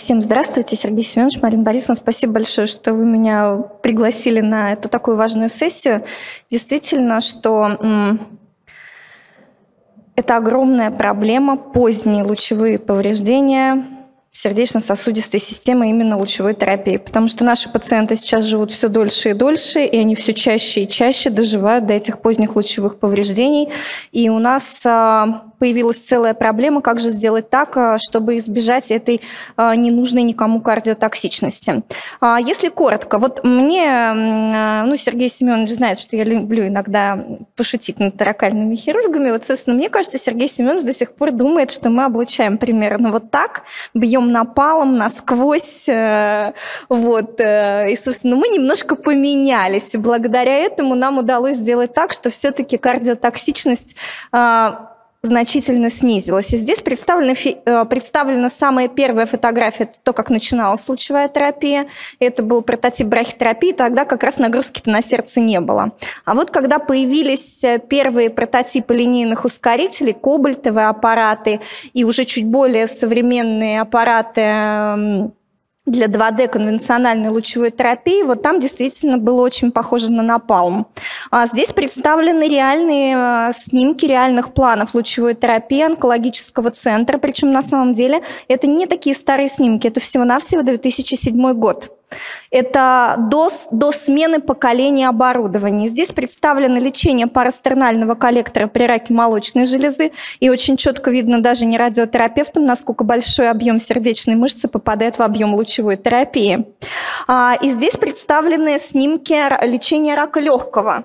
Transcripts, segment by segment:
Всем здравствуйте, Сергей Семенович, Марина Борисовна. Спасибо большое, что вы меня пригласили на эту такую важную сессию. Действительно, что это огромная проблема, поздние лучевые повреждения сердечно-сосудистой системы именно лучевой терапии, потому что наши пациенты сейчас живут все дольше и дольше, и они все чаще и чаще доживают до этих поздних лучевых повреждений. И у нас а, появилась целая проблема, как же сделать так, а, чтобы избежать этой а, ненужной никому кардиотоксичности. А, если коротко, вот мне, ну, Сергей Семенович знает, что я люблю иногда пошутить над таракальными хирургами. Вот, собственно, мне кажется, Сергей Семенович до сих пор думает, что мы облучаем примерно вот так, бьем напалом насквозь, э, вот. Э, и, собственно, мы немножко поменялись. И благодаря этому нам удалось сделать так, что все-таки кардиотоксичность значительно снизилась. И здесь представлена, э, представлена самая первая фотография, это то, как начиналась лучевая терапия. Это был прототип брахитерапии, тогда как раз нагрузки-то на сердце не было. А вот когда появились э, первые прототипы линейных ускорителей, кобальтовые аппараты и уже чуть более современные аппараты для 2D конвенциональной лучевой терапии, вот там действительно было очень похоже на напалм. А здесь представлены реальные а, снимки реальных планов лучевой терапии онкологического центра, причем на самом деле это не такие старые снимки, это всего-навсего 2007 год. Это до, до смены поколения оборудования. Здесь представлено лечение парастернального коллектора при раке молочной железы. И очень четко видно даже не радиотерапевтом, насколько большой объем сердечной мышцы попадает в объем лучевой терапии. А, и здесь представлены снимки лечения рака легкого.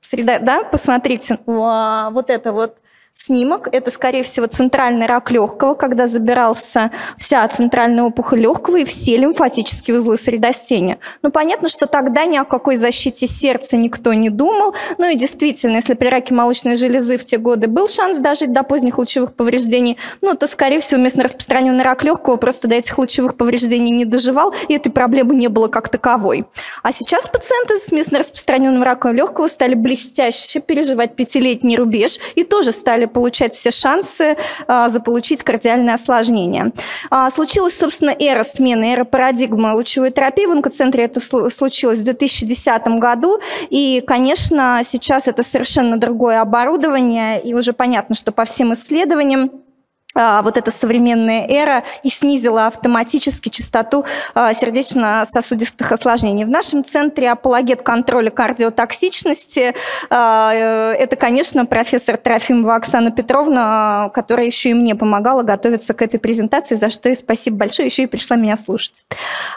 Среда, да, посмотрите, вот это вот снимок. Это, скорее всего, центральный рак легкого, когда забирался вся центральная опухоль легкого и все лимфатические узлы средостения. Ну, понятно, что тогда ни о какой защите сердца никто не думал. Ну и действительно, если при раке молочной железы в те годы был шанс дожить до поздних лучевых повреждений, ну, то, скорее всего, местно распространенный рак легкого просто до этих лучевых повреждений не доживал, и этой проблемы не было как таковой. А сейчас пациенты с местно распространенным раком легкого стали блестяще переживать пятилетний рубеж и тоже стали получать все шансы а, заполучить кардиальное осложнение. А, случилась, собственно, эра смены, эра парадигмы лучевой терапии. В онкоцентре это случилось в 2010 году. И, конечно, сейчас это совершенно другое оборудование. И уже понятно, что по всем исследованиям вот эта современная эра и снизила автоматически частоту а, сердечно-сосудистых осложнений. В нашем центре апологет контроля кардиотоксичности а, э, это, конечно, профессор Трофимова Оксана Петровна, которая еще и мне помогала готовиться к этой презентации, за что и спасибо большое, еще и пришла меня слушать.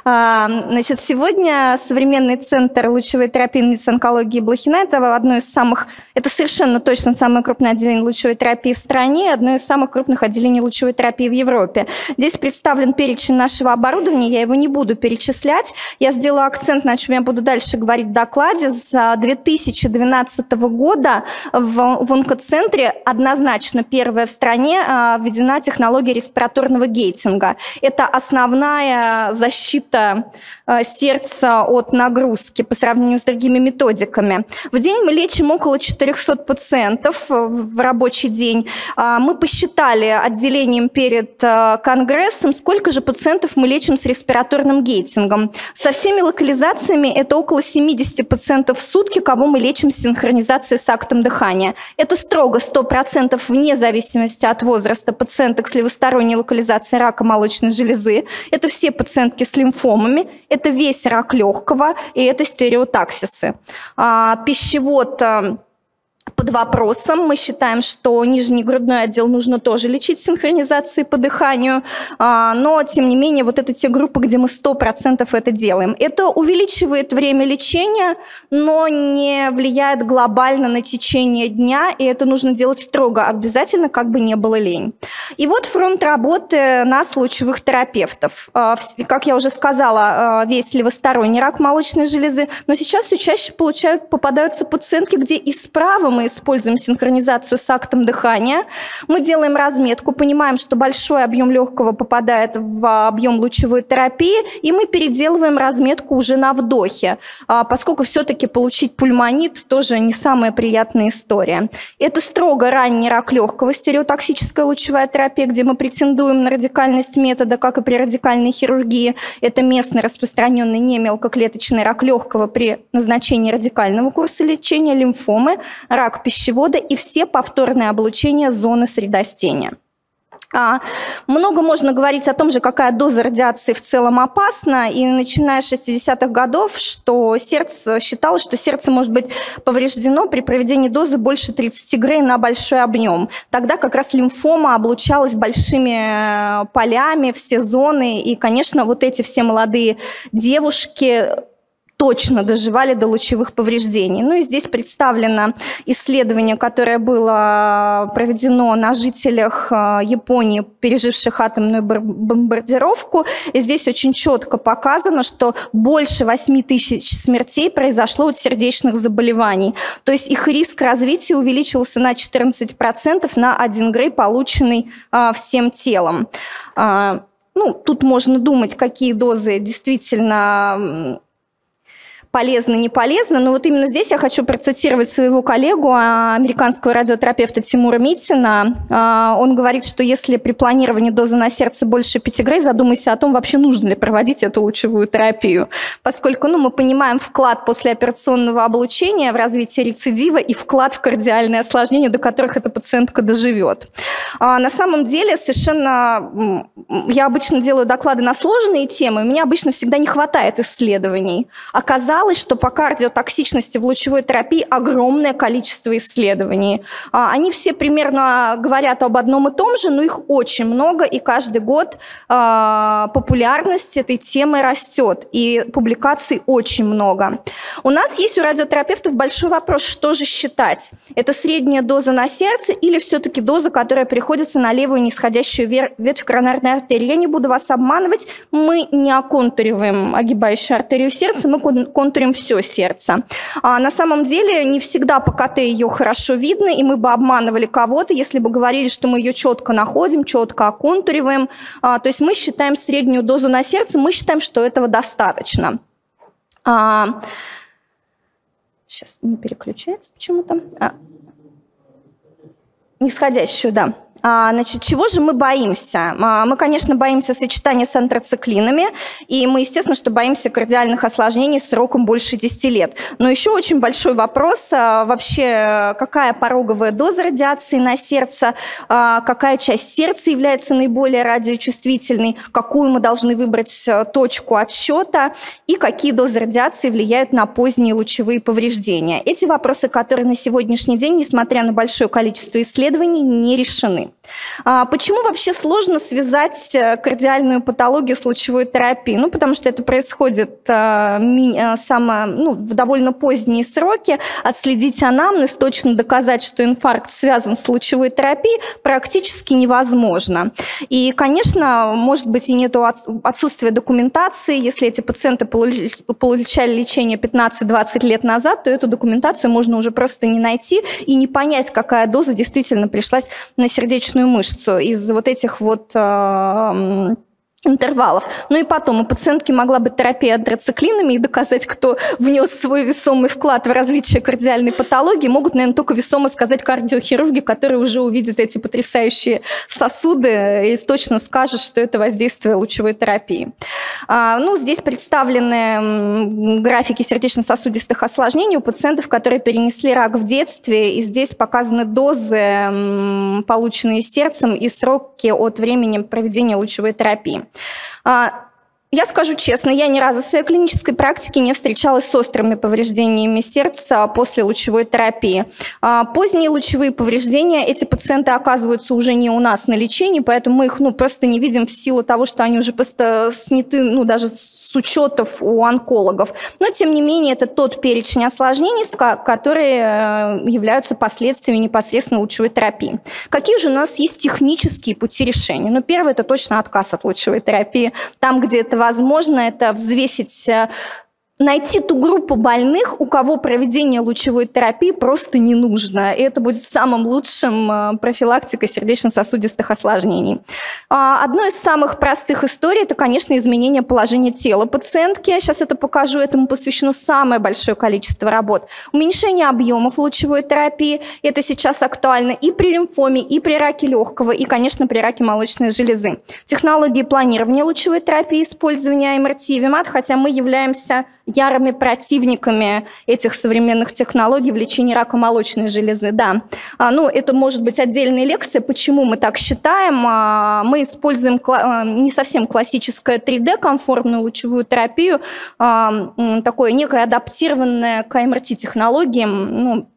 Значит, сегодня современный центр лучевой терапии медицинской онкологии Блохина – это одно из самых, это совершенно точно самое крупное отделение лучевой терапии в стране, одно из самых крупных отделений отделений лучевой терапии в Европе. Здесь представлен перечень нашего оборудования, я его не буду перечислять. Я сделаю акцент, на чем я буду дальше говорить в докладе. С 2012 года в, в онкоцентре однозначно первая в стране а, введена технология респираторного гейтинга. Это основная защита а, сердца от нагрузки по сравнению с другими методиками. В день мы лечим около 400 пациентов в рабочий день. А, мы посчитали отделением перед э, Конгрессом, сколько же пациентов мы лечим с респираторным гейтингом. Со всеми локализациями это около 70 пациентов в сутки, кого мы лечим с синхронизацией с актом дыхания. Это строго 100% вне зависимости от возраста пациенток с левосторонней локализацией рака молочной железы. Это все пациентки с лимфомами, это весь рак легкого и это стереотаксисы. А, пищевод э, под вопросом. Мы считаем, что нижний грудной отдел нужно тоже лечить синхронизацией по дыханию, а, но, тем не менее, вот это те группы, где мы 100% это делаем. Это увеличивает время лечения, но не влияет глобально на течение дня, и это нужно делать строго, обязательно, как бы не было лень. И вот фронт работы нас, лучевых терапевтов. А, как я уже сказала, а, весь левосторонний рак молочной железы, но сейчас все чаще получают, попадаются пациентки, где и справа мы используем синхронизацию с актом дыхания. Мы делаем разметку, понимаем, что большой объем легкого попадает в объем лучевой терапии, и мы переделываем разметку уже на вдохе, а, поскольку все-таки получить пульмонит тоже не самая приятная история. Это строго ранний рак легкого, стереотоксическая лучевая терапия, где мы претендуем на радикальность метода, как и при радикальной хирургии. Это местный распространенный немелкоклеточный рак легкого при назначении радикального курса лечения, лимфомы, рак пищевода и все повторные облучения зоны средостения. А, много можно говорить о том же, какая доза радиации в целом опасна. И начиная с 60-х годов, что сердце считалось, что сердце может быть повреждено при проведении дозы больше 30 грей на большой объем. Тогда как раз лимфома облучалась большими э, полями, все зоны. И, конечно, вот эти все молодые девушки точно доживали до лучевых повреждений. Ну и здесь представлено исследование, которое было проведено на жителях э, Японии, переживших атомную бомбардировку. И здесь очень четко показано, что больше 8 тысяч смертей произошло от сердечных заболеваний. То есть их риск развития увеличился на 14% на 1 грей, полученный э, всем телом. А, ну, тут можно думать, какие дозы действительно полезно, не полезно. Но вот именно здесь я хочу процитировать своего коллегу, а, американского радиотерапевта Тимура Митина. А, он говорит, что если при планировании дозы на сердце больше 5 грей, задумайся о том, вообще нужно ли проводить эту лучевую терапию. Поскольку ну, мы понимаем вклад послеоперационного облучения в развитие рецидива и вклад в кардиальные осложнения, до которых эта пациентка доживет. А, на самом деле совершенно... Я обычно делаю доклады на сложные темы, у меня обычно всегда не хватает исследований. Оказалось, оказалось, что по кардиотоксичности в лучевой терапии огромное количество исследований. А, они все примерно говорят об одном и том же, но их очень много, и каждый год а, популярность этой темы растет, и публикаций очень много. У нас есть у радиотерапевтов большой вопрос, что же считать? Это средняя доза на сердце или все-таки доза, которая приходится на левую нисходящую ветвь коронарной артерии? Я не буду вас обманывать, мы не оконтуриваем огибающую артерию сердца, мы контурим все сердце. А на самом деле не всегда по КТ ее хорошо видно, и мы бы обманывали кого-то, если бы говорили, что мы ее четко находим, четко оконтуриваем. А, то есть мы считаем среднюю дозу на сердце, мы считаем, что этого достаточно. А, сейчас не переключается почему-то. А, нисходящую, да. А, значит, чего же мы боимся? А, мы, конечно, боимся сочетания с антрациклинами, и мы, естественно, что боимся кардиальных осложнений сроком больше 10 лет. Но еще очень большой вопрос а, вообще, какая пороговая доза радиации на сердце, какая часть сердца является наиболее радиочувствительной, какую мы должны выбрать точку отсчета и какие дозы радиации влияют на поздние лучевые повреждения. Эти вопросы, которые на сегодняшний день, несмотря на большое количество исследований, не решены. А почему вообще сложно связать э, кардиальную патологию с лучевой терапией? Ну, потому что это происходит а, само, ну, в довольно поздние сроки. Отследить анамнез, точно доказать, что инфаркт связан с лучевой терапией, практически невозможно. И, конечно, может быть и нет отсутствия документации. Если эти пациенты получали лечение 15-20 лет назад, то эту документацию можно уже просто не найти и не понять, какая доза действительно пришлась на сердечную сердечную мышцу из вот этих вот э, интервалов. Ну и потом у пациентки могла быть терапия антроциклинами, и доказать, кто внес свой весомый вклад в различие кардиальной патологии, могут, наверное, только весомо сказать кардиохирурги, которые уже увидят эти потрясающие сосуды и точно скажут, что это воздействие лучевой терапии. А, ну, здесь представлены графики сердечно-сосудистых осложнений у пациентов, которые перенесли рак в детстве, и здесь показаны дозы, полученные сердцем, и сроки от времени проведения лучевой терапии. А, я скажу честно, я ни разу в своей клинической практике не встречалась с острыми повреждениями сердца после лучевой терапии. А, поздние лучевые повреждения, эти пациенты оказываются уже не у нас на лечении, поэтому мы их ну, просто не видим в силу того, что они уже просто сняты ну, даже с учетов у онкологов. Но, тем не менее, это тот перечень осложнений, которые э, являются последствиями непосредственно лучевой терапии. Какие же у нас есть технические пути решения? Ну, первое – это точно отказ от лучевой терапии. Там, где это возможно, это взвесить э, найти ту группу больных, у кого проведение лучевой терапии просто не нужно. И это будет самым лучшим э, профилактикой сердечно-сосудистых осложнений. А, одно из самых простых историй – это, конечно, изменение положения тела пациентки. Сейчас это покажу. Этому посвящено самое большое количество работ. Уменьшение объемов лучевой терапии. Это сейчас актуально и при лимфоме, и при раке легкого, и, конечно, при раке молочной железы. Технологии планирования лучевой терапии, использования МРТ и ВИМАТ, хотя мы являемся ярыми противниками этих современных технологий в лечении рака молочной железы, да. А, ну, это может быть отдельная лекция, почему мы так считаем. А, мы используем а, не совсем классическое 3D-конформную лучевую терапию, а, такое некое адаптированное к МРТ-технологиям, ну,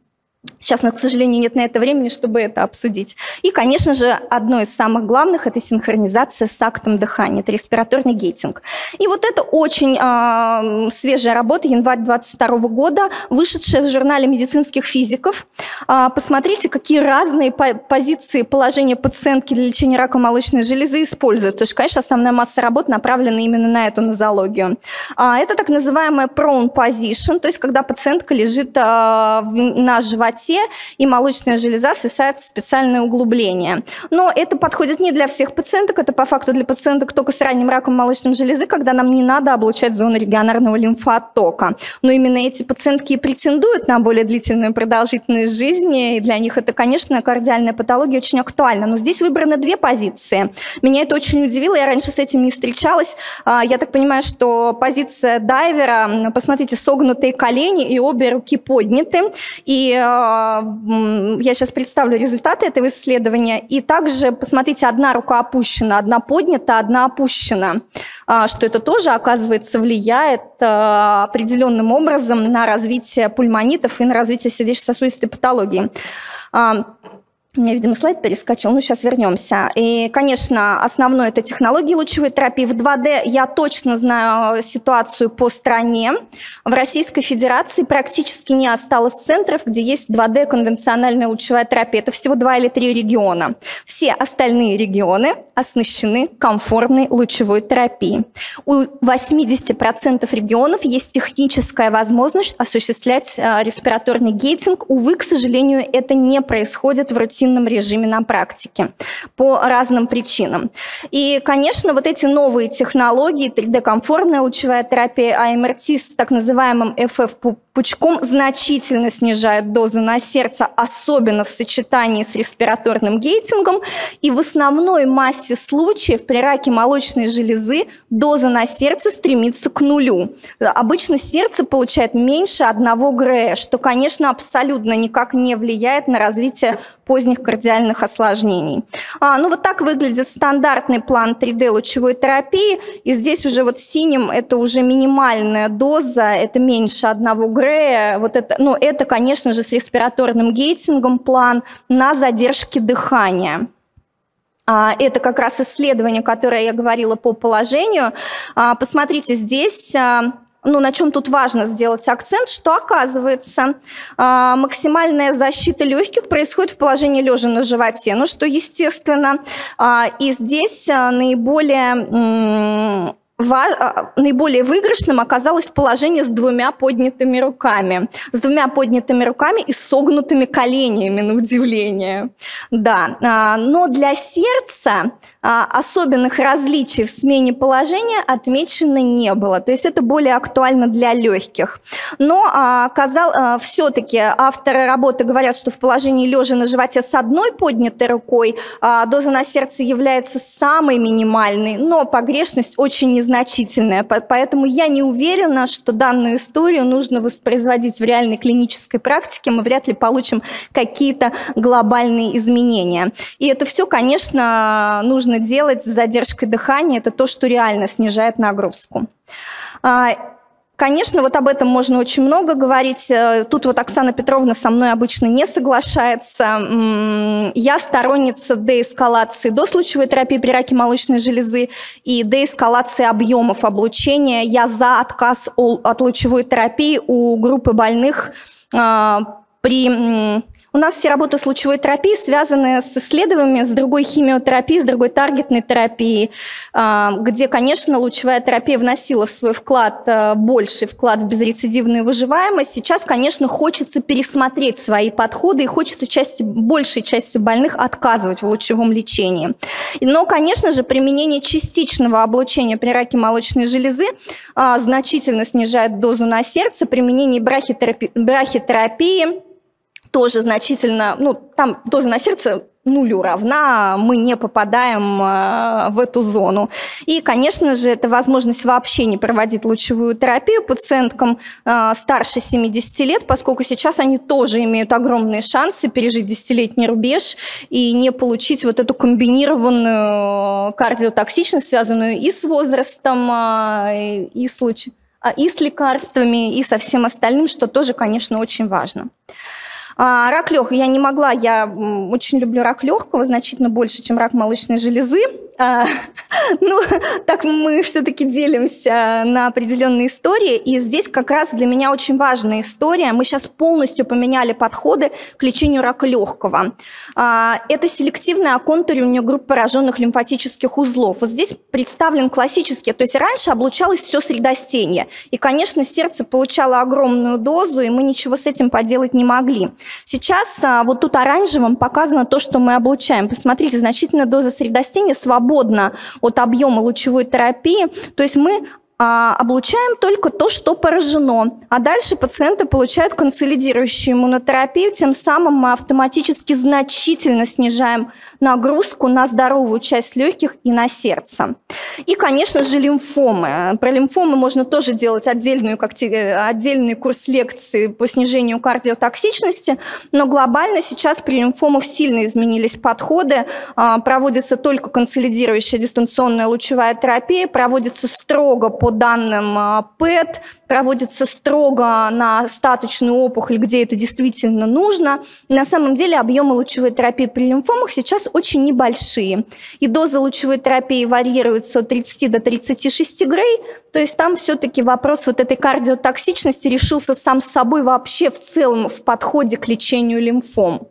Сейчас, к сожалению, нет на это времени, чтобы это обсудить. И, конечно же, одно из самых главных – это синхронизация с актом дыхания, это респираторный гейтинг. И вот это очень э, свежая работа, январь 22 года, вышедшая в журнале медицинских физиков. Э, посмотрите, какие разные по позиции положения пациентки для лечения рака молочной железы используют. Потому что, конечно, основная масса работ направлена именно на эту нозологию. Э, это так называемая prone position, то есть когда пациентка лежит э, на животе животе, и молочная железа свисает в специальное углубление. Но это подходит не для всех пациенток, это по факту для пациенток только с ранним раком молочной железы, когда нам не надо облучать зону регионарного лимфооттока. Но именно эти пациентки и претендуют на более длительную продолжительность жизни, и для них это, конечно, кардиальная патология очень актуальна. Но здесь выбраны две позиции. Меня это очень удивило, я раньше с этим не встречалась. А, я так понимаю, что позиция дайвера, посмотрите, согнутые колени и обе руки подняты. И а, я сейчас представлю результаты этого исследования. И также, посмотрите, одна рука опущена, одна поднята, одна опущена. А, что это тоже, оказывается, влияет а, определенным образом на развитие пульмонитов и на развитие сердечно-сосудистой патологии. Меня, видимо, слайд перескочил, ну сейчас вернемся. И, конечно, основной это технологии лучевой терапии. В 2D я точно знаю ситуацию по стране. В Российской Федерации практически не осталось центров, где есть 2D конвенциональная лучевая терапия. Это всего два или три региона. Все остальные регионы оснащены комфортной лучевой терапией. У 80% регионов есть техническая возможность осуществлять а, респираторный гейтинг. Увы, к сожалению, это не происходит в рутине рутинном режиме на практике по разным причинам. И, конечно, вот эти новые технологии, 3D-конформная лучевая терапия, АМРТ с так называемым FF пучком значительно снижает дозы на сердце, особенно в сочетании с респираторным гейтингом. И в основной массе случаев при раке молочной железы доза на сердце стремится к нулю. Обычно сердце получает меньше одного Грея, что, конечно, абсолютно никак не влияет на развитие поздних кардиальных осложнений. А, ну вот так выглядит стандартный план 3D-лучевой терапии. И здесь уже вот синим это уже минимальная доза, это меньше одного Грея вот это, ну, это, конечно же, с респираторным гейтингом план на задержке дыхания. А, это как раз исследование, которое я говорила по положению. А, посмотрите, здесь а, ну, на чем тут важно сделать акцент, что оказывается максимальная защита легких происходит в положении лежа на животе, ну, что естественно. И здесь наиболее а, наиболее выигрышным оказалось положение с двумя поднятыми руками. С двумя поднятыми руками и согнутыми коленями, на удивление. Да, а, но для сердца а, особенных различий в смене положения отмечено не было. То есть это более актуально для легких. Но оказал, все-таки авторы работы говорят, что в положении лежа на животе с одной поднятой рукой доза на сердце является самой минимальной, но погрешность очень незначительная значительная. Поэтому я не уверена, что данную историю нужно воспроизводить в реальной клинической практике. Мы вряд ли получим какие-то глобальные изменения. И это все, конечно, нужно делать с задержкой дыхания. Это то, что реально снижает нагрузку. Конечно, вот об этом можно очень много говорить. Э, тут вот Оксана Петровна со мной обычно не соглашается. Я сторонница деэскалации дослучевой терапии при раке молочной железы и деэскалации объемов облучения. Я за отказ от лучевой терапии у группы больных а, при У нас все работы с лучевой терапией связаны с исследованиями, с другой химиотерапией, с другой таргетной терапией, а, где, конечно, лучевая терапия вносила в свой вклад, а, больший вклад в безрецидивную выживаемость. Сейчас, конечно, хочется пересмотреть свои подходы и хочется части, большей части больных отказывать в лучевом лечении. Но, конечно же, применение частичного облучения при раке молочной железы а, значительно снижает дозу на сердце. Применение брахитерапии, брахитерапии тоже значительно, ну, там доза на сердце нулю равна, мы не попадаем э, в эту зону. И, конечно же, это возможность вообще не проводить лучевую терапию пациенткам э, старше 70 лет, поскольку сейчас они тоже имеют огромные шансы пережить десятилетний рубеж и не получить вот эту комбинированную кардиотоксичность, связанную и с возрастом, э, и с, луч... и с лекарствами, и со всем остальным, что тоже, конечно, очень важно. А, рак легкого я не могла, я очень люблю рак легкого значительно больше, чем рак молочной железы. А, ну, так мы все-таки делимся на определенные истории, и здесь как раз для меня очень важная история. Мы сейчас полностью поменяли подходы к лечению рака легкого. А, это селективное оконтуривание групп пораженных лимфатических узлов. Вот здесь представлен классический, то есть раньше облучалось все средостение, и, конечно, сердце получало огромную дозу, и мы ничего с этим поделать не могли. Сейчас а, вот тут оранжевым показано то, что мы облучаем. Посмотрите, значительная доза средостения свободна от объема лучевой терапии. То есть мы а, облучаем только то, что поражено. А дальше пациенты получают консолидирующую иммунотерапию, тем самым мы автоматически значительно снижаем нагрузку на здоровую часть легких и на сердце. И, конечно же, лимфомы. Про лимфомы можно тоже делать отдельную, как отдельный курс лекции по снижению кардиотоксичности, но глобально сейчас при лимфомах сильно изменились подходы. А, проводится только консолидирующая дистанционная лучевая терапия, проводится строго по данным а, ПЭТ, проводится строго на статочную опухоль, где это действительно нужно. На самом деле объемы лучевой терапии при лимфомах сейчас очень небольшие. И доза лучевой терапии варьируется от 30 до 36 грей, то есть там все-таки вопрос вот этой кардиотоксичности решился сам собой вообще в целом в подходе к лечению лимфом.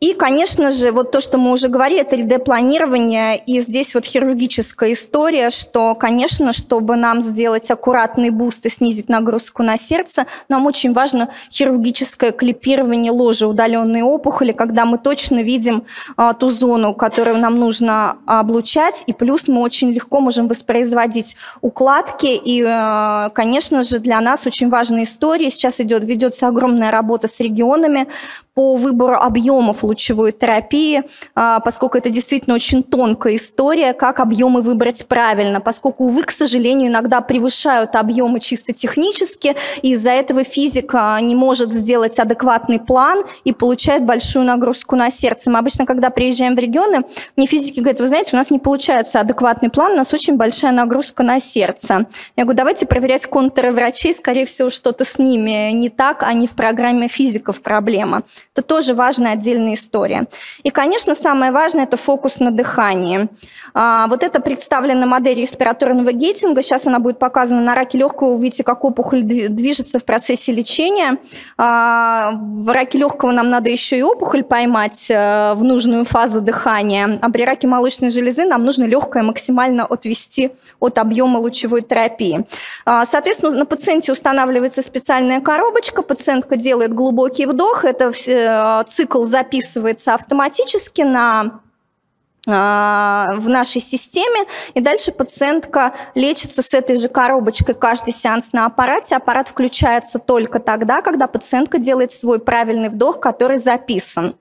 И, конечно же, вот то, что мы уже говорили, это 3D-планирование, и здесь вот хирургическая история, что, конечно, чтобы нам сделать аккуратный буст и снизить нагрузку на сердце, нам очень важно хирургическое клипирование ложа удаленной опухоли, когда мы точно видим а, ту зону, которую нам нужно облучать, и плюс мы очень легко можем воспроизводить укладки, и, а, конечно же, для нас очень важная история. Сейчас идет, ведется огромная работа с регионами по выбору объемов лучевой терапии, а, поскольку это действительно очень тонкая история, как объемы выбрать правильно, поскольку, увы, к сожалению, иногда превышают объемы чисто технически, и из-за этого физика не может сделать адекватный план и получает большую нагрузку на сердце. Мы обычно, когда приезжаем в регионы, мне физики говорят, вы знаете, у нас не получается адекватный план, у нас очень большая нагрузка на сердце. Я говорю, давайте проверять контуры врачей, скорее всего, что-то с ними не так, а не в программе физиков проблема. Это тоже важная отдельная история. И, конечно, самое важное – это фокус на дыхании. А, вот это представлена модель респираторного гейтинга. Сейчас она будет показана на раке легкого. Вы увидите, как опухоль движется в процессе лечения. А, в раке легкого нам надо еще и опухоль поймать э, в нужную фазу дыхания. А при раке молочной железы нам нужно легкое максимально отвести от объема лучевой терапии. А, соответственно, на пациенте устанавливается специальная коробочка. Пациентка делает глубокий вдох. Это Э, цикл записывается автоматически на э, в нашей системе, и дальше пациентка лечится с этой же коробочкой каждый сеанс на аппарате. Аппарат включается только тогда, когда пациентка делает свой правильный вдох, который записан.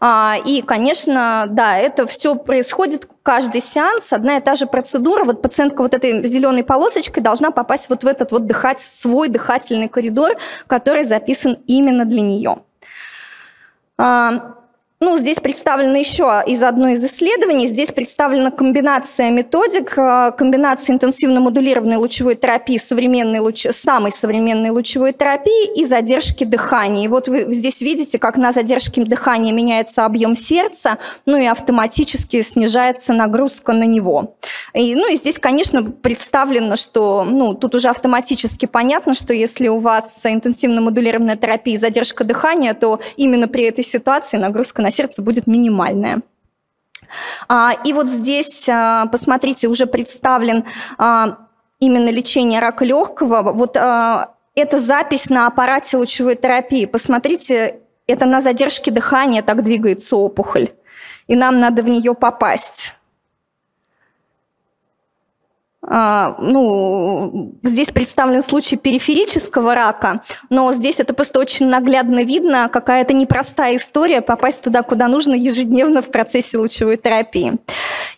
А, и, конечно, да, это все происходит каждый сеанс, одна и та же процедура. Вот пациентка вот этой зеленой полосочкой должна попасть вот в этот вот дыхать, свой дыхательный коридор, который записан именно для нее. Ну, здесь представлена еще из одной из исследований, здесь представлена комбинация методик, э, комбинация интенсивно-модулированной лучевой терапии, современной луч... самой современной лучевой терапии и задержки дыхания. И вот вы здесь видите, как на задержке дыхания меняется объем сердца, ну и автоматически снижается нагрузка на него. И, ну и здесь, конечно, представлено, что ну, тут уже автоматически понятно, что если у вас интенсивно-модулированная терапия и задержка дыхания, то именно при этой ситуации нагрузка на сердце будет минимальная. А, и вот здесь, а, посмотрите, уже представлен а, именно лечение рака легкого. Вот это запись на аппарате лучевой терапии. Посмотрите, это на задержке дыхания так двигается опухоль. И нам надо в нее попасть. А, ну, здесь представлен случай периферического рака, но здесь это просто очень наглядно видно, какая-то непростая история попасть туда, куда нужно ежедневно в процессе лучевой терапии.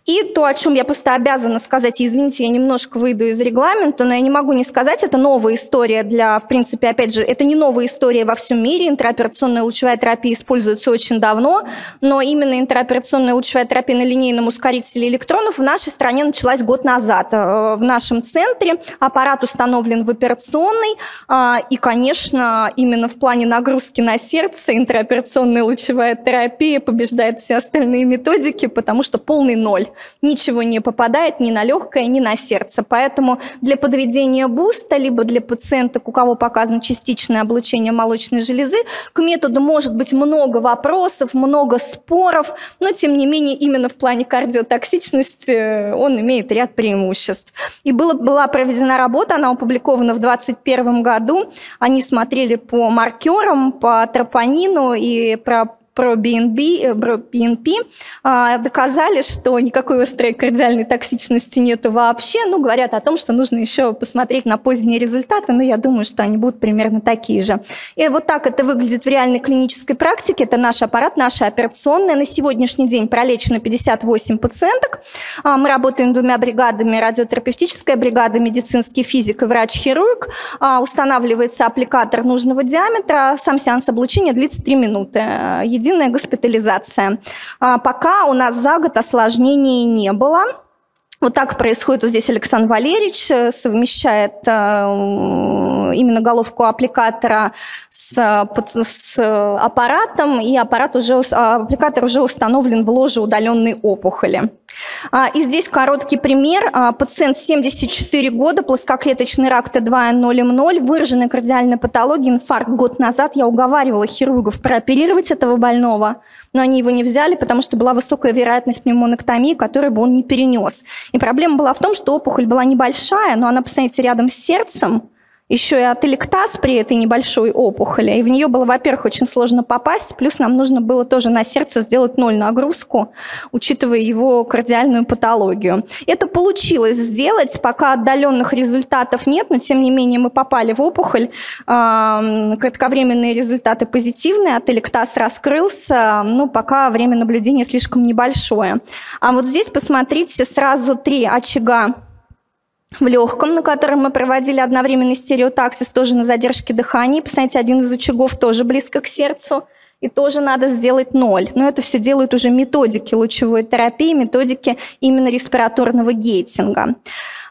И то, о чем я просто обязана сказать, извините, я немножко выйду из регламента, но я не могу не сказать, это новая история для, в принципе, опять же, это не новая история во всем мире, интраоперационная лучевая терапия используется очень давно, но именно интраоперационная лучевая терапия на линейном ускорителе электронов в нашей стране началась год назад. Э, в нашем центре аппарат установлен в операционной, а, и, конечно, именно в плане нагрузки на сердце интраоперационная лучевая терапия побеждает все остальные методики, потому что полный ноль ничего не попадает ни на легкое, ни на сердце. Поэтому для подведения буста, либо для пациенток, у кого показано частичное облучение молочной железы, к методу может быть много вопросов, много споров, но тем не менее именно в плане кардиотоксичности э, он имеет ряд преимуществ. И было, была проведена работа, она опубликована в 2021 году. Они смотрели по маркерам, по тропонину и про про BNB, про BNP а, доказали, что никакой острой кардиальной токсичности нету вообще. Ну, говорят о том, что нужно еще посмотреть на поздние результаты, но я думаю, что они будут примерно такие же. И вот так это выглядит в реальной клинической практике. Это наш аппарат, наша операционная. На сегодняшний день пролечено 58 пациенток. А, мы работаем двумя бригадами, радиотерапевтическая бригада, медицинский физик и врач-хирург. А, устанавливается аппликатор нужного диаметра. Сам сеанс облучения длится 3 минуты единая госпитализация. А, пока у нас за год осложнений не было. Вот так происходит вот здесь Александр Валерьевич э, совмещает э, именно головку аппликатора с, с аппаратом, и аппарат уже, аппликатор уже установлен в ложе удаленной опухоли. А, и здесь короткий пример. А, пациент 74 года, плоскоклеточный рак Т2-0М0, выраженная кардиальная патология, инфаркт год назад. Я уговаривала хирургов прооперировать этого больного, но они его не взяли, потому что была высокая вероятность пневмонэктомии, которую бы он не перенес. И проблема была в том, что опухоль была небольшая, но она, посмотрите, рядом с сердцем, еще и ателектаз при этой небольшой опухоли. И в нее было, во-первых, очень сложно попасть, плюс нам нужно было тоже на сердце сделать ноль нагрузку, учитывая его кардиальную патологию. Это получилось сделать, пока отдаленных результатов нет, но тем не менее мы попали в опухоль. Кратковременные результаты позитивные, ателектаз раскрылся, но пока время наблюдения слишком небольшое. А вот здесь посмотрите сразу три очага в легком, на котором мы проводили одновременный стереотаксис, тоже на задержке дыхания. Посмотрите, один из очагов тоже близко к сердцу. И тоже надо сделать ноль. Но это все делают уже методики лучевой терапии, методики именно респираторного гейтинга.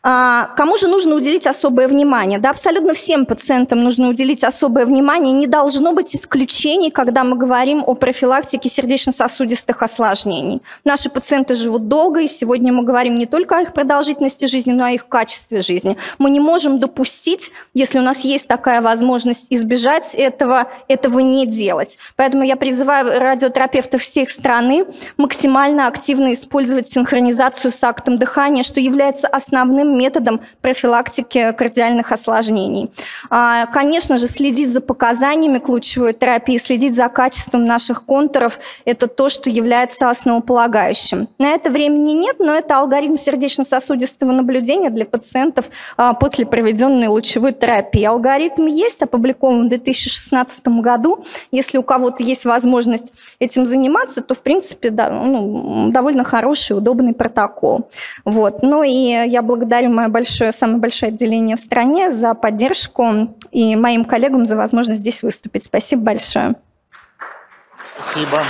А, кому же нужно уделить особое внимание? Да, абсолютно всем пациентам нужно уделить особое внимание. Не должно быть исключений, когда мы говорим о профилактике сердечно-сосудистых осложнений. Наши пациенты живут долго, и сегодня мы говорим не только о их продолжительности жизни, но и о их качестве жизни. Мы не можем допустить, если у нас есть такая возможность избежать этого, этого не делать. Поэтому я призываю радиотерапевтов всех страны максимально активно использовать синхронизацию с актом дыхания, что является основным методом профилактики кардиальных осложнений. А, конечно же, следить за показаниями к лучевой терапии, следить за качеством наших контуров – это то, что является основополагающим. На это времени нет, но это алгоритм сердечно-сосудистого наблюдения для пациентов а, после проведенной лучевой терапии. Алгоритм есть, опубликован в 2016 году. Если у кого-то есть возможность этим заниматься, то, в принципе, да, ну, довольно хороший, удобный протокол. Вот. Ну и я благодарю благодарю мое большое, самое большое отделение в стране за поддержку и моим коллегам за возможность здесь выступить. Спасибо большое. Спасибо.